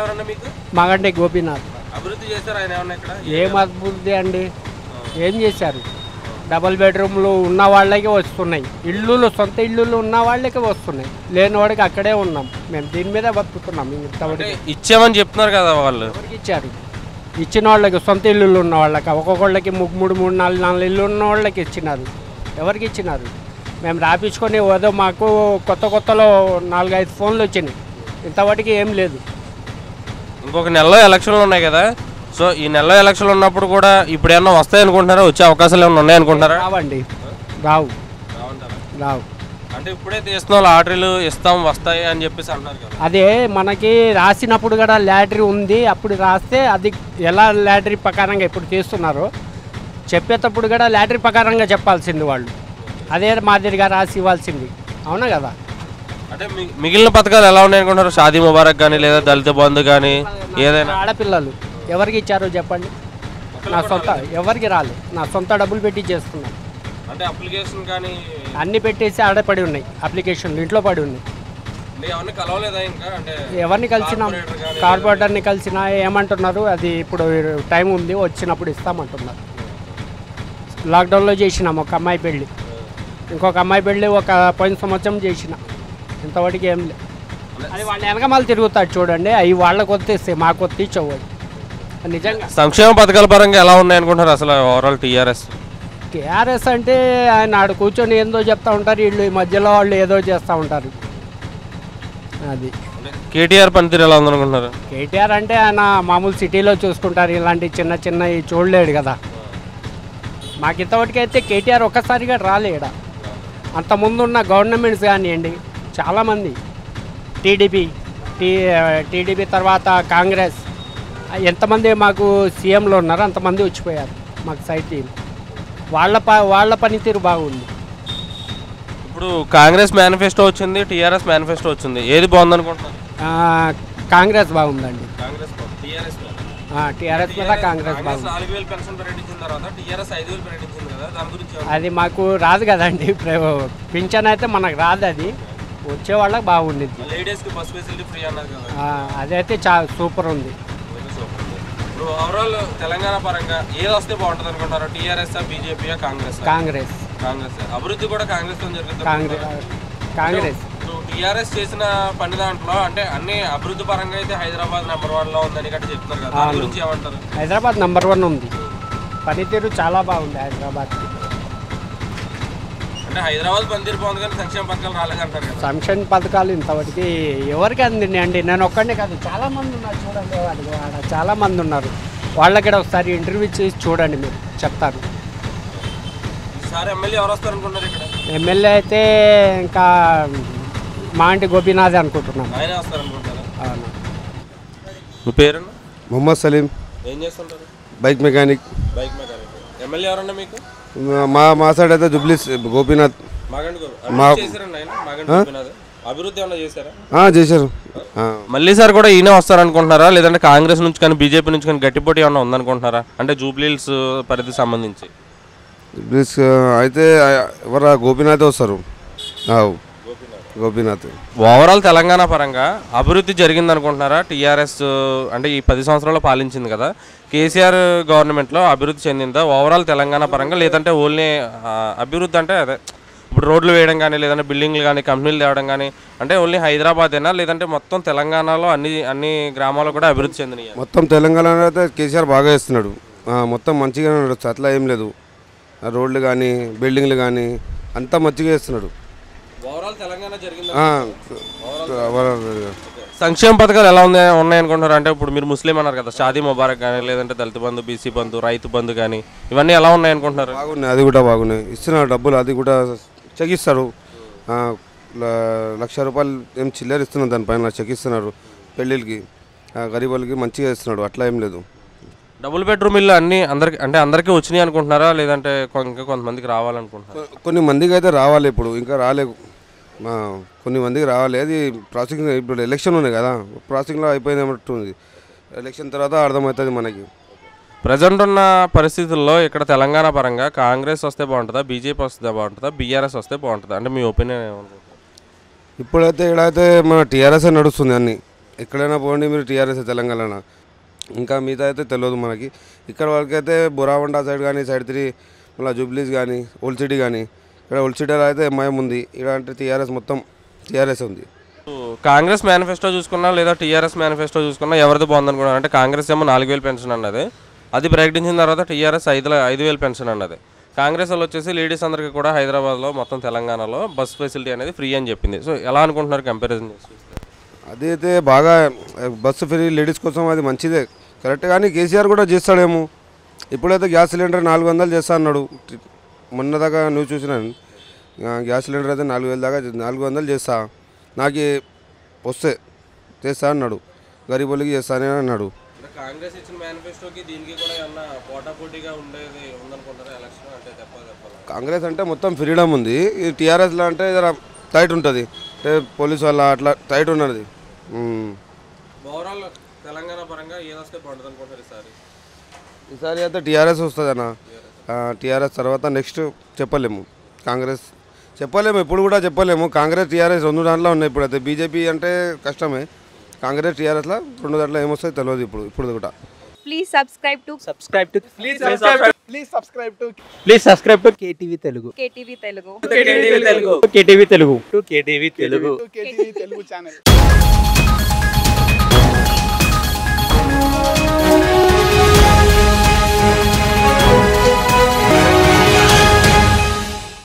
ఎవరన్నా మీకు? మాగంటి గోపీనాథ్. అభివృద్ధి చేశారు ఆయన ఏమన్నా ఇక్కడ? ఏం అభివృద్ధి అండి? ఏం చేశారు? డబల్ బెడ్రూమ్లు ఉన్న వాళ్ళకి వస్తున్నాయి. ఇల్లులు సొంత ఇల్లులు ఉన్న వాళ్ళకి వస్తున్నాయి. లేని వాడికి అక్కడే ఉన్నాం. మేము దీని మీద బతుకుతున్నాం. ఇంతవరకు ఇచ్చామని చెప్తున్నారు కదా వాళ్ళు. ఎవరికి ఇచ్చారు? ఇచ్చిన వాళ్ళకి సొంత ఇల్లులు ఉన్న వాళ్ళకి ఒక్కొక్కళ్ళకి మూడు మూడు నాలుగు నాలుగు ఇల్లు ఉన్న వాళ్ళకి ఇచ్చినారు. ఎవరికి ఇచ్చినారు? మేము రాపించుకొని ఏదో మాకు కొత్త కొత్తలో నాలుగైదు ఫోన్లు వచ్చినాయి. ఇంతవరకు ఏం లేదు. ఇంకొక నెలలో ఎలక్షన్లు ఉన్నాయి కదా. సో ఈ నెలలో ఎలక్షన్లు ఉన్నప్పుడు కూడా ఇప్పుడు ఏమన్నా వస్తాయి అనుకుంటున్నారా వచ్చే అవకాశాలు ఏమైనా ఉన్నాయి అనుకుంటున్నారా రావండి. రావు. రావు. అంటే ఇప్పుడే తీస్తున్న ఆర్డర్లు ఇస్తాం వస్తాయి అని చెప్పేసి అంటున్నారు కదా. అదే మనకి రాసినప్పుడు కూడా లాటరీ ఉంది. అప్పుడు రాస్తే అది ఎలా లాటరీ ప్రకారంగా ఇప్పుడు తీస్తున్నారో? చెప్పేటప్పుడు కూడా లాటరీ ప్రకారంగా చెప్పాల్సింది వాళ్ళు. అదే మాదిరిగా రాసి ఇవ్వాల్సింది. అవునా కదా? అంటే మిగిలిన పథకాలు ఎలా ఉన్నాయి అనుకుంటున్నారు? షాదీ ముబారక్ కానీ లేదా దళిత బంధు కానీ ఏదైనా? ఆడపిల్లలు ఎవరికి ఇచ్చారో చెప్పండి. నా సొంత ఎవరికి రాలేదు నా సొంత డబ్బులు పెట్టి చేస్తున్నాను అంటే అప్లికేషన్ కానీ అన్నీ పెట్టేసి ఆడపడి ఉన్నాయి. అప్లికేషన్లు ఇంట్లో పడి ఉన్నాయి. ఎవరిని కలిసినా? కార్పొరేటర్ని కలిసినా ఏమంటున్నారు? అది ఇప్పుడు టైం ఉంది వచ్చినప్పుడు ఇస్తామంటున్నారు. లాక్డౌన్లో చేసినాం ఒక అమ్మాయి పెళ్ళి. ఇంకొక అమ్మాయి పెళ్ళి ఒక పోయిన సంవత్సరం చేసిన. ఇంతవరకు ఏం లేదు అది వాళ్ళ వెనకమాల తిరుగుతాడు చూడండి. అవి వాళ్ళకి వదిలేస్తే మాకు చెవ్వదు నిజంగా. సంక్షేమ పథకాల పరంగా ఎలా ఉన్నాయి అనుకుంటున్నారు అసలు ఓవరాల్ టీఆర్ఎస్? టీఆర్ఎస్ అంటే ఆయన ఆడ కూర్చొని ఏందో చెప్తా ఉంటారు. వీళ్ళు ఈ మధ్యలో వాళ్ళు ఏదో చేస్తూ ఉంటారు. అది. కేటీఆర్ పనితీరు ఎలా ఉందనుకుంటున్నారు? కేటీఆర్ అంటే ఆయన మామూలు సిటీలో చూసుకుంటారు. ఇలాంటి చిన్న చిన్న చూడలేడు కదా. మాకు ఇంతవరకు అయితే కేటీఆర్ ఒక్కసారిగా రాలేడా? అంతకుముందు ఉన్న గవర్నమెంట్స్ కానివ్వండి చాలామంది. టీడీపీ టీ టీడీపీ తర్వాత కాంగ్రెస్. ఎంతమంది మాకు సీఎంలో ఉన్నారో అంతమంది వచ్చిపోయారు మాకు సైడ్ టీం వాళ్ళ ప వాళ్ళ పనితీరు బాగుంది. ఇప్పుడు కాంగ్రెస్ మేనిఫెస్టో వచ్చింది టీఆర్ఎస్ మేనిఫెస్టో వచ్చింది. ఏది బాగుంది అనుకుంటున్నారు ఆ, కాంగ్రెస్ బాగుందండి. కాంగ్రెస్ టీఆర్ఎస్ టీఆర్ఎస్ మీద కాంగ్రెస్ బాగుంది. అది మాకు రాదు కదండి పింఛన్ అయితే మనకు రాదు అది. వచ్చే వాళ్ళకి బాగుండిద్ది. లేడీస్కి బస్ ఫెసిలిటీ ఫ్రీ అన్నారు కదా. అదైతే చా సూపర్ ఉంది. ఇప్పుడు ఓవరాల్ తెలంగాణ పరంగా ఏది వస్తే బాగుంటుంది అనుకుంటారు టీఆర్ఎస్ బీజేపీ కాంగ్రెస్ కాంగ్రెస్. కాంగ్రెస్ అభివృద్ధి కూడా కాంగ్రెస్ జరుగుతుంది కాంగ్రెస్. కాంగ్రెస్ టీఆర్ఎస్ చేసిన పని దాంట్లో అంటే అన్ని అభివృద్ధి పరంగా అయితే హైదరాబాద్ నెంబర్ వన్లో ఉందని గట్టి చెప్తున్నారు కదా. దాని గురించి ఏమంటారు? హైదరాబాద్ నెంబర్ వన్ ఉంది. పనితీరు చాలా బాగుంది హైదరాబాద్కి. అంటే హైదరాబాద్ కానీ సంక్షేమ పథకాలు రాలేదంటారు కదా. సంక్షేమ పథకాలు ఇంతవరకు ఎవరికి అందినాయి అండి? నేను ఒక్కడే కాదు చాలా మంది ఉన్నారు చూడండి వాడికి ఆడ చాలా మంది ఉన్నారు. వాళ్ళకి ఒకసారి ఇంటర్వ్యూ చేసి చూడండి మీరు చెప్తారు ఈసారి ఎమ్మెల్యే ఎవరు వస్తారు అనుకుంటారు ఇక్కడ? ఎమ్మెల్యే అయితే ఇంకా మా ఇంటి గోపీనాథ్ అనుకుంటున్నాను. ఆయన వస్తారు అనుకుంటారా అవును. మీ పేరున్న? మొహమ్మద్ సలీం. ఏం చేస్తుంటారు? Bike mechanic. Bike mechanic. MLA ఎవరన్నా మీకు? మా మా సైడ్ అయితే జుబ్లీస్ గోపీనాథ్. మా- చేశారా? ఆ, చేశారు. ఆ. మళ్ళీ సార్ కూడా ఈయన వస్తారు అనుకుంటున్నారా లేదంటే కాంగ్రెస్ నుంచి కానీ బీజేపీ నుంచి కానీ గట్టి పోటీ ఏమన్నా ఉందనుకుంటున్నారా? అంటే జూబ్లీల్స్ పరిధి సంబంధించి. జుబ్లీస్ అయితే ఎవరా? గోపీనాథ్ వస్తారు. ఆ, గోపీనాథ్. ఓవరాల్ తెలంగాణ పరంగా అభివృద్ధి జరిగింది అనుకుంటున్నారా టీఆర్ఎస్ అంటే ఈ పది సంవత్సరాల్లో పాలించింది కదా. కేసీఆర్ గవర్నమెంట్లో అభివృద్ధి చెందిందా? ఓవరాల్ తెలంగాణ పరంగా లేదంటే ఓన్లీ అభివృద్ధి అంటే అదే ఇప్పుడు రోడ్లు వేయడం కానీ లేదంటే బిల్డింగ్లు కానీ కంపెనీలు తేవడం కానీ అంటే ఓన్లీ హైదరాబాదేనా? లేదంటే మొత్తం తెలంగాణలో అన్ని అన్ని గ్రామాలు కూడా అభివృద్ధి చెందినాయి? మొత్తం తెలంగాణలో అయితే కేసీఆర్ బాగా చేస్తున్నాడు. ఆ, మొత్తం మంచిగానే నడుస్తుంది అట్లా ఏం లేదు. రోడ్లు కానీ బిల్డింగ్లు కానీ అంతా మంచిగా చేస్తున్నాడు ఓవరాల్ తెలంగాణ జరిగింది ఆ, అవర- సంక్షేమ పథకాలు ఎలా ఉన్నాయి ఉన్నాయనుకుంటున్నారు అంటే ఇప్పుడు మీరు ముస్లిం అన్నారు కదా షాదీ ముబారక్ కానీ లేదంటే దళిత బంధు బీసీ బంధు రైతు బంధు కానీ ఇవన్నీ ఎలా ఉన్నాయనుకుంటున్నారు బాగున్నాయి అది కూడా బాగున్నాయి. ఇస్తున్నారు డబ్బులు అది కూడా చెక్ ఇస్తారు ఆ, ల- లక్ష రూపాయలు ఏం చిల్లర ఇస్తున్నారు దానిపైన చెక్ ఇస్తున్నారు పెళ్ళిళ్ళకి. ఆ, గరీబ్ వాళ్ళకి మంచిగా ఇస్తున్నాడు అట్లా ఏం లేదు. డబుల్ బెడ్రూమ్ ఇల్లు అన్ని అందరికి అంటే అందరికీ వచ్చినాయి అనుకుంటున్నారా లేదంటే కొ- ఇంకా కొంతమందికి రావాలనుకుంటున్నారా? కొన్ని మందికి అయితే రావాలి ఇప్పుడు ఇంకా రాలేదు. కొన్ని మందికి రావాలి. అది ప్రాసెసింగ్ ఇప్పుడు ఎలక్షన్ ఉన్నాయి కదా. ప్రాసెసింగ్లో అయిపోయింది ఎలక్షన్ తర్వాత అర్థమవుతుంది మనకి. ప్రజెంట్ ఉన్న పరిస్థితుల్లో ఇక్కడ తెలంగాణ పరంగా కాంగ్రెస్ వస్తే బాగుంటుందా? బీజేపీ వస్తే బాగుంటుందా? బీఆర్ఎస్ వస్తే బాగుంటుందా? అంటే మీ ఒపీనియన్ ఏమనుకుంటున్నారు? ఇప్పుడైతే ఇక్కడైతే మన టీఆర్ఎస్ నడుస్తుంది అన్ని. ఎక్కడైనా పోండి మీరు టీఆర్ఎస్ తెలంగాణ ఇంకా మిగతా అయితే తెలియదు మనకి. ఇక్కడ వరకైతే బొరావండా సైడ్ కానీ సైడ్ త్రీ మళ్ళీ జూబ్లీస్ కానీ ఓల్డ్ సిటీ కానీ ఇక్కడ ఓల్డ్ సిటీలో అయితే ఎంఐఎం ఉంది. అంటే టీఆర్ఎస్ మొత్తం టీఆర్ఎస్ ఉంది. కాంగ్రెస్ మేనిఫెస్టో చూసుకున్నా లేదా టీఆర్ఎస్ మేనిఫెస్టో చూసుకున్నా ఎవరిది బాగుందనుకున్నారు అంటే కాంగ్రెస్ ఏమో నాలుగు వేలు పెన్షన్ అన్నది. అది ప్రకటించిన తర్వాత టీఆర్ఎస్ ఐదు ఐదు వేలు పెన్షన్ అన్నది. కాంగ్రెస్ వాళ్ళు వచ్చేసి లేడీస్ అందరికీ కూడా హైదరాబాద్లో మొత్తం తెలంగాణలో బస్ ఫెసిలిటీ అనేది ఫ్రీ అని చెప్పింది. సో ఎలా అనుకుంటున్నారు కంపారిజన్ అయితే బాగా బస్సు ఫ్రీ లేడీస్ కోసం అది మంచిదే. కరెక్ట్ కానీ కేసీఆర్ కూడా చేస్తాడేమో. ఇప్పుడైతే గ్యాస్ సిలిండర్ నాలుగు వందలు చేస్తా అన్నాడు. మొన్న దాకా నువ్వు చూసినాను గ్యాస్ సిలిండర్ అయితే నాలుగు వేల దాకా నాలుగు వందలు చేస్తా. నాకు వస్తే చేస్తా అన్నాడు. గరీబులకి చేస్తానే అన్నాడు. కాంగ్రెస్ ఇచ్చిన మేనిఫెస్టోకి దీనికి కూడా ఏమన్నా పోటాపోటీగా ఉండేది ఉందనుకుంటారా ఎలక్షన్ అంటే చెప్పాలి చెప్పాలి. కాంగ్రెస్ అంటే మొత్తం ఫ్రీడమ్ ఉంది. ఈ టీఆర్ఎస్లో అంటే జర టైట్ ఉంటుంది. అంటే పోలీస్ వల్ల అట్లా టైట్ ఉన్నది. ఉమ్. ఓవరాల్ తెలంగాణ పరంగా ఏదొస్తే బాగుంటుంది అనుకుంటారు ఈసారి? ఈసారి అయితే టీఆర్ఎస్ వస్తుంది అన్న టీఆర్ఎస్ తర్వాత నెక్స్ట్ చెప్పలేము. కాంగ్రెస్ చెప్పలేము ఇప్పుడు కూడా చెప్పలేము. కాంగ్రెస్ టీఆర్ఎస్ రెండు దాంట్లో ఉన్నాయి ఇప్పుడు. అయితే బీజేపీ అంటే కష్టమే. కాంగ్రెస్ టీఆర్ఎస్లో రెండు దాంట్లో ఏమొస్తాయి తెలియదు ఇప్పుడు ఇప్పుడు కూడా. Please subscribe to subscribe to please subscribe please subscribe to please subscribe to KTV Telugu KTV Telugu KTV Telugu KTV Telugu to KTV Telugu KTV Telugu channel